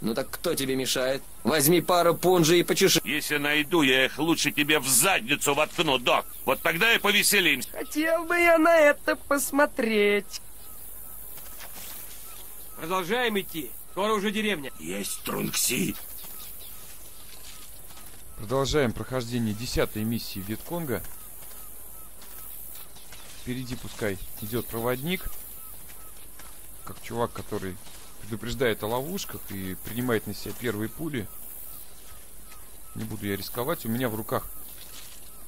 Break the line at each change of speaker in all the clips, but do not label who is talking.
Ну так кто тебе мешает? Возьми пару пунжи и почеши.
Если найду, я их лучше тебе в задницу воткну, док. Вот тогда и повеселимся.
Хотел бы я на это посмотреть.
Продолжаем идти. Скоро уже деревня.
Есть Трункси.
Продолжаем прохождение десятой миссии Вьетконга. Впереди пускай идет проводник. Как чувак, который предупреждает о ловушках и принимает на себя первые пули. Не буду я рисковать. У меня в руках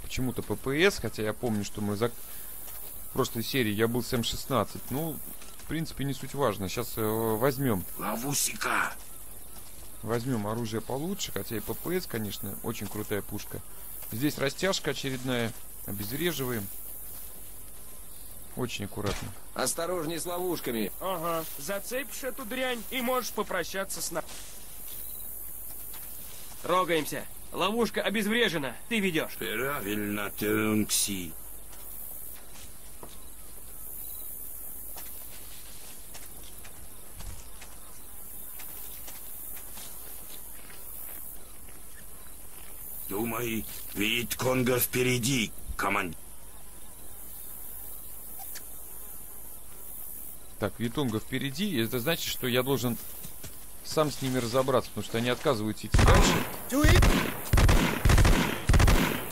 почему-то ППС, хотя я помню, что мы за... в прошлой серии я был с М16. Ну, в принципе, не суть важно. Сейчас э, возьмем.
Ловусика.
Возьмем оружие получше, хотя и ППС, конечно, очень крутая пушка. Здесь растяжка очередная. Обезвреживаем. Очень аккуратно.
Осторожней с ловушками.
Ага, зацепишь эту дрянь и можешь попрощаться с нами.
Трогаемся. Ловушка обезврежена. Ты ведешь.
Правильно, Трункси. Думай, вид Конга впереди, командир.
Так, Витунга впереди. и Это значит, что я должен сам с ними разобраться, потому что они отказываются идти дальше.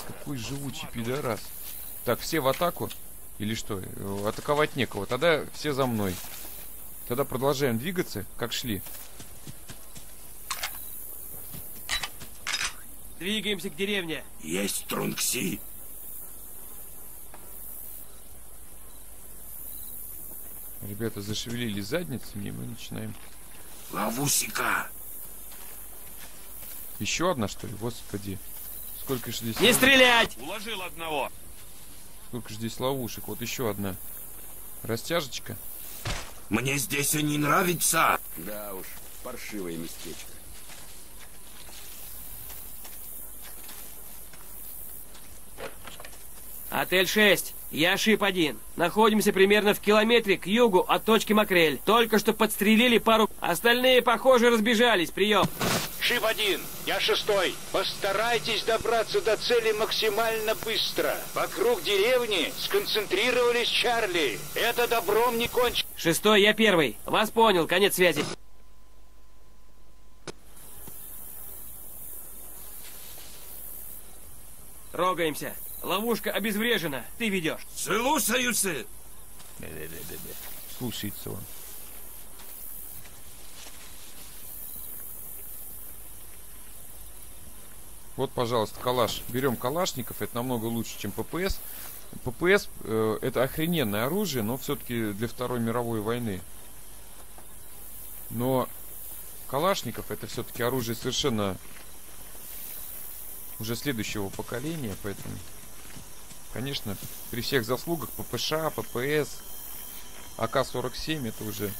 Какой живучий пидорас. Так, все в атаку? Или что? Атаковать некого. Тогда все за мной. Тогда продолжаем двигаться, как шли.
Двигаемся к деревне.
Есть Трункси.
Ребята зашевелили задницами, и мы начинаем.
Ловусика.
Еще одна, что ли? Господи. Сколько же здесь...
Не стрелять!
Уложил одного.
Сколько же здесь ловушек? Вот еще одна. Растяжечка.
Мне здесь и не нравится.
Да уж, паршивое местечко.
Отель 6. Я Шип-1. Находимся примерно в километре к югу от точки Макрель. Только что подстрелили пару... Остальные, похоже, разбежались. Прием.
Шип-1, я шестой. Постарайтесь добраться до цели максимально быстро. Вокруг деревни сконцентрировались Чарли. Это добром не кончится.
Шестой, я первый. Вас понял. Конец связи. Трогаемся. Ловушка обезврежена. Ты ведешь.
Слушаются.
Слушается он. Вот, пожалуйста, калаш. Берем калашников, это намного лучше, чем ППС. ППС э, это охрененное оружие, но все-таки для Второй мировой войны. Но калашников это все-таки оружие совершенно уже следующего поколения, поэтому, конечно, при всех заслугах ППШ, ППС, АК-47 это уже,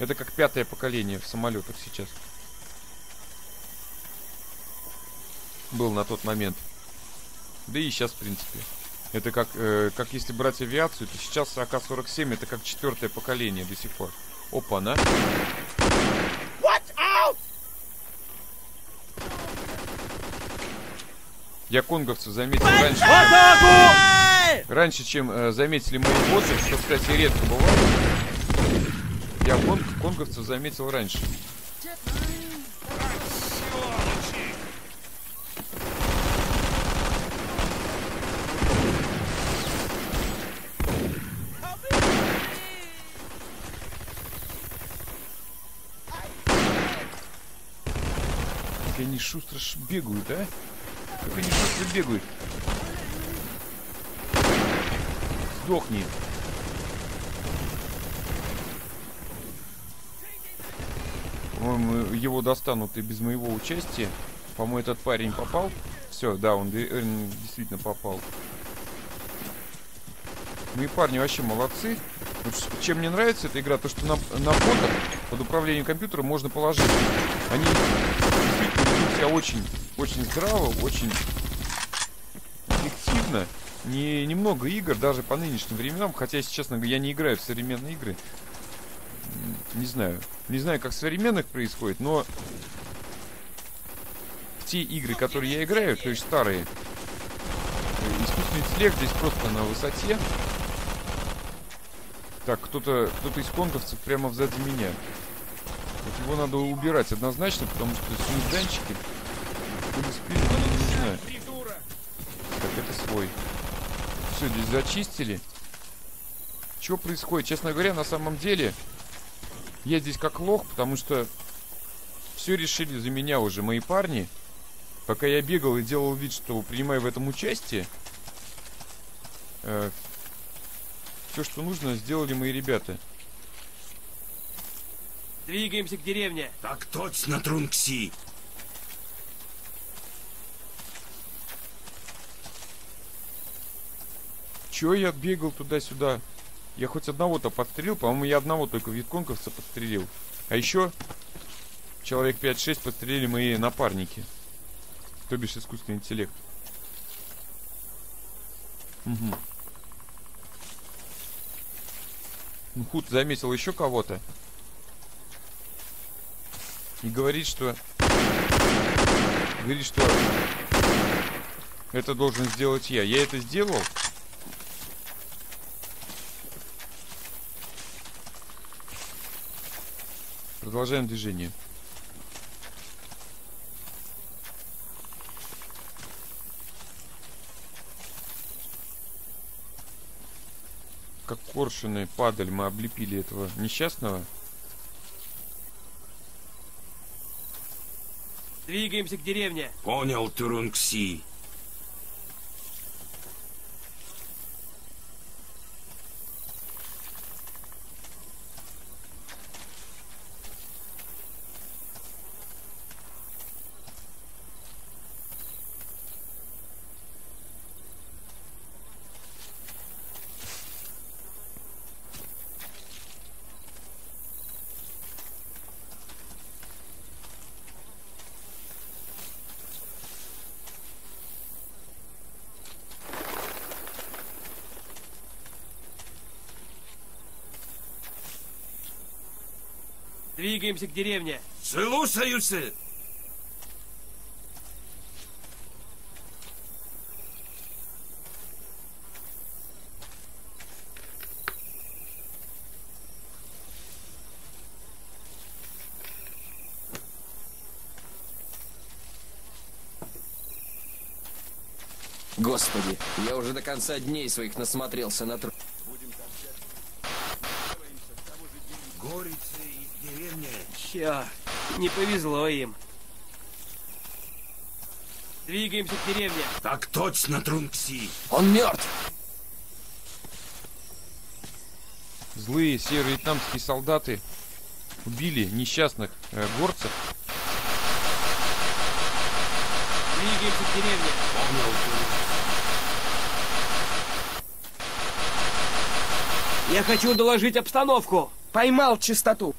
это как пятое поколение в самолетах сейчас. Был на тот момент. Да и сейчас, в принципе. Это как, э, как если брать авиацию, то сейчас АК-47 это как четвертое поколение до сих пор. Опа, на. Я конговцев заметил раньше. Раньше, чем э, заметили мои боссы, что, кстати, редко бывает. Я конг, конговцев заметил раньше. Как они шустро бегают, а? Как они шустро бегают. Сдохни. По-моему, его достанут и без моего участия. По-моему, этот парень попал. Все, да, он э, действительно попал. Ну и парни вообще молодцы. Чем мне нравится эта игра, то что на, на ботах под управлением компьютера можно положить. Они себя очень, очень здраво, очень эффективно. Не, немного игр, даже по нынешним временам, хотя, если честно, я не играю в современные игры. Не знаю. Не знаю, как в современных происходит, но те игры, которые я играю, то есть старые, искусственный интеллект здесь просто на высоте. Так, кто-то кто из конговцев прямо сзади меня. Вот его надо убирать однозначно, потому что снизданчики были спиздили, не знаю. Так, это свой. Все, здесь зачистили. Что происходит? Честно говоря, на самом деле, я здесь как лох, потому что все решили за меня уже мои парни. Пока я бегал и делал вид, что принимаю в этом участие, э, все, что нужно, сделали мои ребята.
Двигаемся к деревне.
Так точно, Трункси.
Че я бегал туда-сюда? Я хоть одного-то подстрелил, по-моему, я одного только витконковца подстрелил. А еще человек 5-6 подстрелили мои напарники. То бишь искусственный интеллект. Угу. Ну, Худ заметил еще кого-то. И говорит, что... Говорит, что... Это должен сделать я. Я это сделал. Продолжаем движение. Как коршуны падаль мы облепили этого несчастного.
Двигаемся к деревне.
Понял, Трункси.
Двигаемся к деревне.
Слушаюся.
Господи, я уже до конца дней своих насмотрелся на труд.
Горицы и
Черт, не повезло им. Двигаемся к деревне.
Так точно, Трункси.
Он мертв!
Злые серые вьетнамские солдаты убили несчастных э, горцев.
Двигаемся к деревне.
Понял,
Я хочу доложить обстановку.
Поймал чистоту.